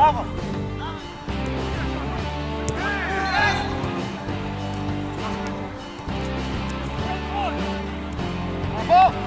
Brawo! Brawo!